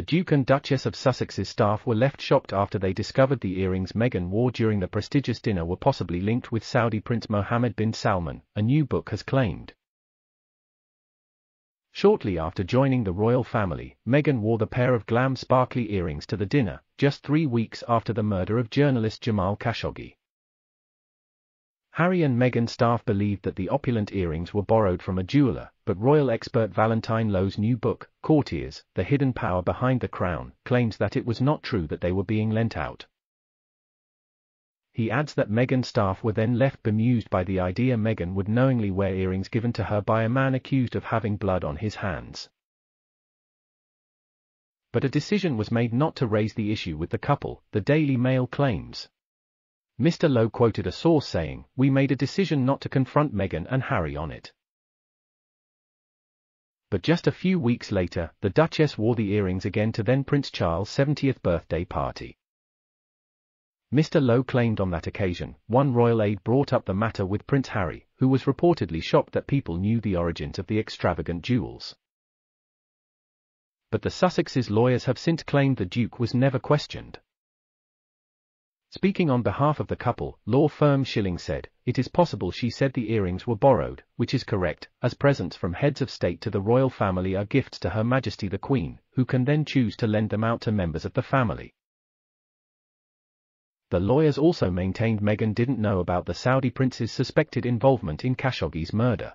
The Duke and Duchess of Sussex's staff were left shocked after they discovered the earrings Meghan wore during the prestigious dinner were possibly linked with Saudi Prince Mohammed bin Salman, a new book has claimed. Shortly after joining the royal family, Meghan wore the pair of glam sparkly earrings to the dinner, just three weeks after the murder of journalist Jamal Khashoggi. Harry and Meghan's staff believed that the opulent earrings were borrowed from a jeweler, but royal expert Valentine Low's new book, Courtiers, The Hidden Power Behind the Crown, claims that it was not true that they were being lent out. He adds that Meghan's staff were then left bemused by the idea Meghan would knowingly wear earrings given to her by a man accused of having blood on his hands. But a decision was made not to raise the issue with the couple, the Daily Mail claims. Mr. Low quoted a source saying, We made a decision not to confront Meghan and Harry on it. But just a few weeks later, the Duchess wore the earrings again to then Prince Charles' 70th birthday party. Mr. Low claimed on that occasion, one royal aide brought up the matter with Prince Harry, who was reportedly shocked that people knew the origins of the extravagant jewels. But the Sussexes' lawyers have since claimed the Duke was never questioned. Speaking on behalf of the couple, law firm Schilling said, it is possible she said the earrings were borrowed, which is correct, as presents from heads of state to the royal family are gifts to Her Majesty the Queen, who can then choose to lend them out to members of the family. The lawyers also maintained Meghan didn't know about the Saudi prince's suspected involvement in Khashoggi's murder.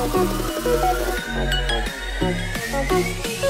ピッ